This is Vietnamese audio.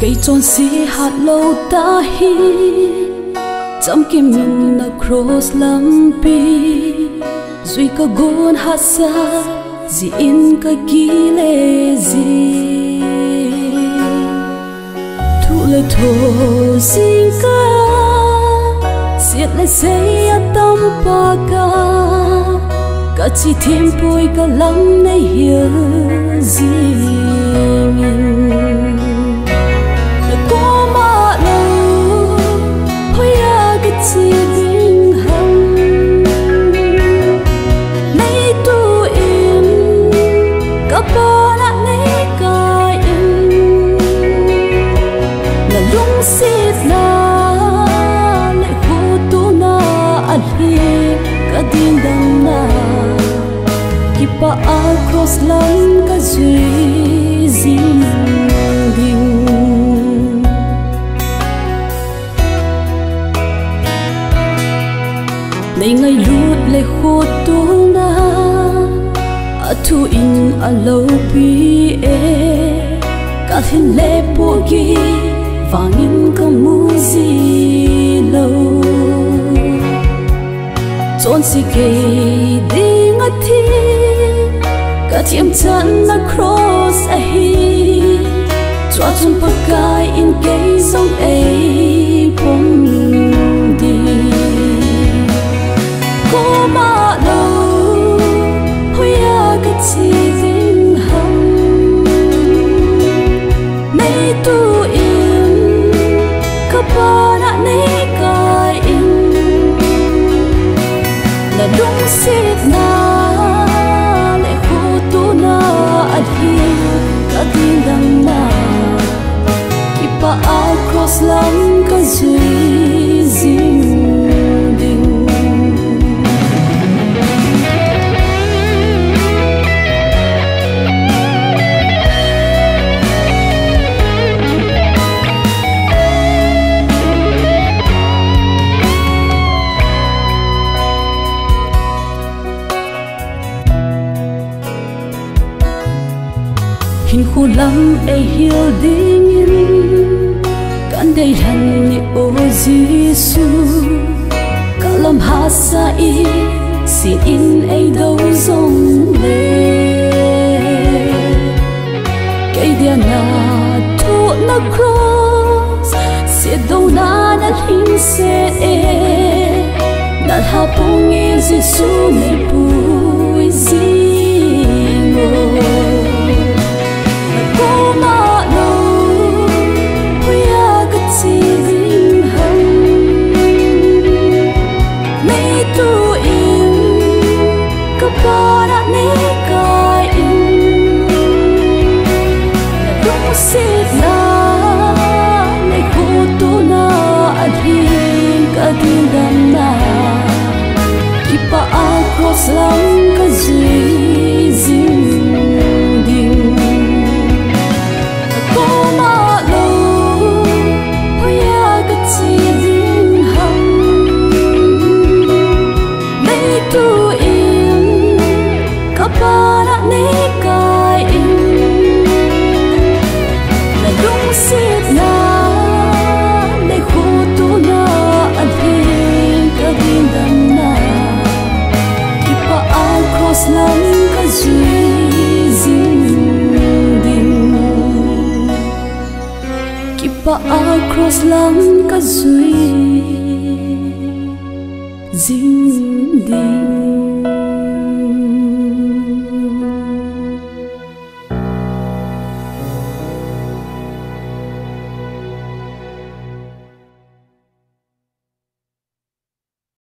cây tròn xì hạt lâu ta hi chấm kim min na cross lắm pi. Duy có gôn hạt xa dì in cái ký lệ gì, thu le tho sing ca xiết lại xây a à tâm pa ca. Cả chỉ thêm vui cái lắm này hiểu gì? Kadindang na pa across line ka zui zin ding nei ngai lut le khu tu na a thu in a lo pi e. Ka hin le pu gi vangin ka mu chon si ke ding a thi. Cả tiệm chân na cross a hi cho chung bậc gai in cây sông ấy bông đi. Cô mà đâu hoi à cái chi vinh hằng mấy tu Sirit na Lehuto na Adhil Katindang na. Kipaal cross lang kazui hình khu lắm ai hiểu đi kan dei han ni o Giêsu kalam hasa i si in ai đâu zong le cây dia na thu na cross se đâu na na hin se e na ha pong e Giêsu me pu có ba đã nấy cài in là đúng xịt nào duy kipa across lắm cả duy dinh 的